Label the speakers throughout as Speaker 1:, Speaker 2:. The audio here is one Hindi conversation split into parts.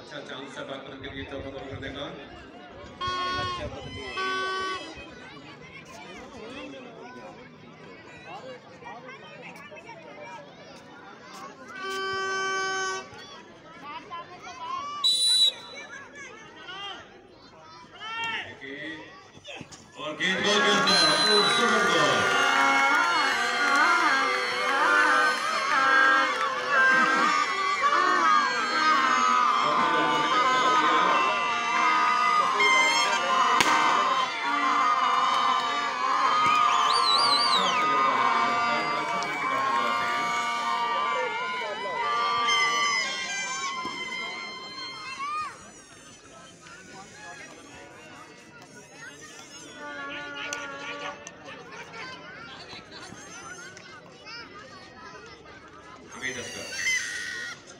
Speaker 1: अच्छा चांस है बात करने के लिए चौका कॉल करने का और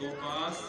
Speaker 1: गोपास